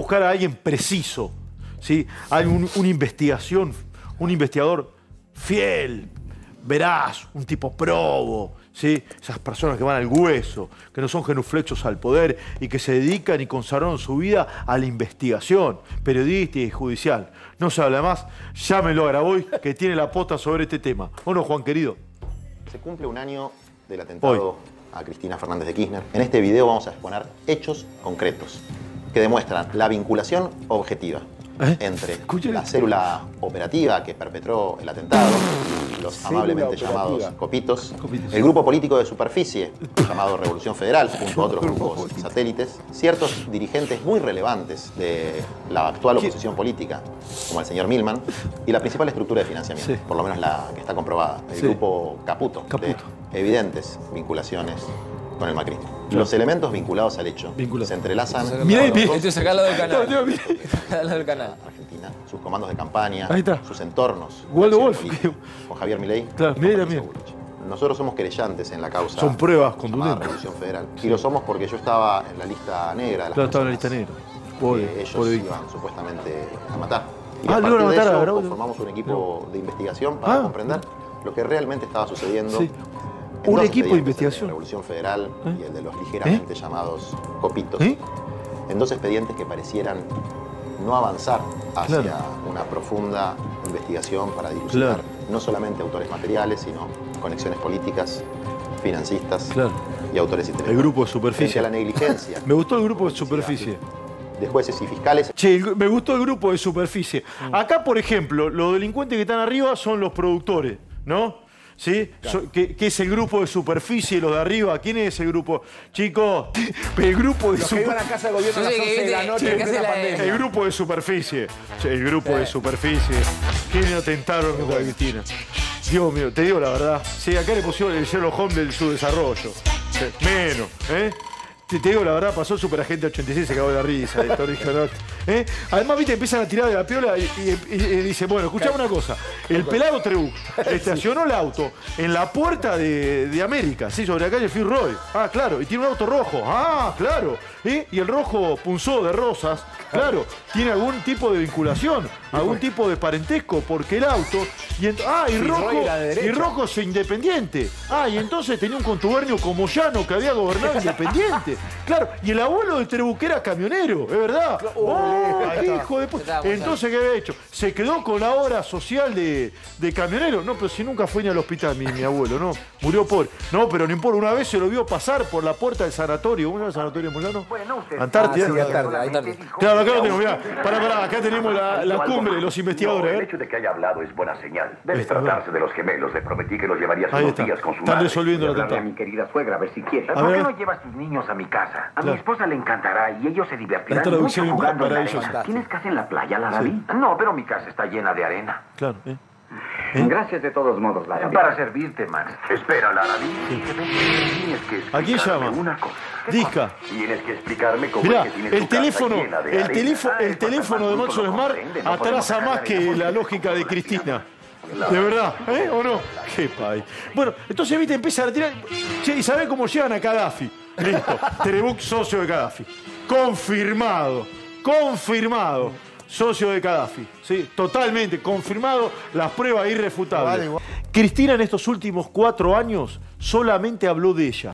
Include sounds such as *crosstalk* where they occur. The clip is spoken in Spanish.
buscar a alguien preciso, ¿sí? Hay una investigación, un investigador fiel, veraz, un tipo probo, ¿sí? Esas personas que van al hueso, que no son genuflexos al poder y que se dedican y consagraron su vida a la investigación periodística y judicial. No se habla más, llámelo a Graboy, que tiene la posta sobre este tema. ¿O no, Juan querido? Se cumple un año del atentado a Cristina Fernández de Kirchner. En este video vamos a exponer hechos concretos que demuestran la vinculación objetiva ¿Eh? entre la célula operativa que perpetró el atentado, los amablemente llamados copitos, el grupo político de superficie llamado Revolución Federal, *laughs* junto a otros grupos satélites, ciertos dirigentes muy relevantes de la actual oposición política, como el señor Milman, y la principal estructura de financiamiento, por lo menos la que está comprobada, el grupo Caputo, Caputo. de evidentes vinculaciones con el macrismo. Los elementos vinculados al hecho se entrelazan. Mirá. Esto acá al lado del canal. *laughs* No, al lado del canal. Argentina, sus comandos de campaña, sus entornos. Waldo Wolf. Con Javier Milei. Claro, mira, mira. Nosotros somos querellantes en la causa. Son pruebas contundentes. Revolución Federal. Y lo somos porque yo estaba en la lista negra. claro, estaba en la lista negra. Pobre, ellos iban supuestamente a matar. Y ah, a partir de eso, a formamos un equipo de investigación para ah. comprender lo que realmente estaba sucediendo sí un equipo de investigación. La Revolución Federal ¿Eh? y el de los ligeramente ¿Eh? llamados copitos. ¿Eh? En dos expedientes que parecieran no avanzar hacia una profunda investigación para dilucidar no solamente autores materiales, sino conexiones políticas, financistas y autores intelectuales. El grupo de superficie. a la negligencia. *laughs* Me gustó el grupo de superficie. De jueces y fiscales. Che, me gustó el grupo de superficie. Mm. Acá, por ejemplo, los delincuentes que están arriba son los productores, ¿no? ¿Sí? ¿Qué, es el grupo de superficie, los de arriba? ¿Quién es ese grupo? Chicos, *laughs* el grupo de superficie. El grupo de superficie. El grupo de superficie. ¿Quiénes atentaron contra Cristina? Dios mío, te digo la verdad. Sí, acá le pusieron el Sherlock Holmes de su desarrollo. Menos, ¿eh? Te, digo la verdad, pasó Superagente 86 se acabó de la risa. ¿eh? Además, viste, empiezan a tirar de la piola y, dice, bueno, escuchame una cosa. El pelado Trebuch estacionó el auto en la puerta de, América, sí, sobre la calle Roy. Ah, claro, y tiene un auto rojo. Ah, claro. ¿eh? Y el rojo punzó de rosas, claro, tiene algún tipo de vinculación, algún tipo de parentesco, porque el auto. Y ah, y rojo, y rojo es independiente. Ah, y entonces tenía un contubernio como Llano que había gobernado independiente. Claro, y el abuelo de Trebuque era camionero, es verdad. Oh, hijo de Entonces, ¿qué había hecho? Se quedó con la obra social de, camionero. No, pero si nunca fue ni al hospital mi, abuelo, ¿no? Murió pobre. No, pero no importa, una vez se lo vio pasar por la puerta del sanatorio. ¿Cómo se llama el sanatorio Molano? Antártida. Ah, claro, acá lo tenemos, mirá. Pará, pará, acá tenemos la, cumbre de los investigadores. el ¿eh? hecho de que haya hablado es buena señal. Debe tratarse de los gemelos. Le prometí que los llevaría unos días con su Están madre. resolviendo la a mi querida suegra a ver si quiere. ¿Por qué no llevas tus niños a mi casa? A mi esposa le encantará y ellos se divertirán mucho jugando en la arena. ¿Tienes casa en la playa, Larabi? No, pero mi casa está llena de arena. Claro, ¿eh? ¿Eh? Gracias de todos modos, Larabi. Para servirte, Max. Espera, Larabi. Tienes que ¿A quién llama? Una cosa. Disca. Tienes que explicarme cómo Mirá, es que tienes el teléfono, de el teléfono, el teléfono de Maxwell Smart atrasa más que la lógica de Cristina. De verdad, ¿eh? ¿O no? Qué pay. Bueno, entonces, viste, empieza a tirar. ¿Y sabés cómo llegan a Gaddafi? Listo. Trebuch, socio de Gaddafi. Confirmado. Confirmado. Socio de Gaddafi. ¿sí? Totalmente confirmado. Las pruebas irrefutables. Cristina en estos últimos cuatro años solamente habló de ella.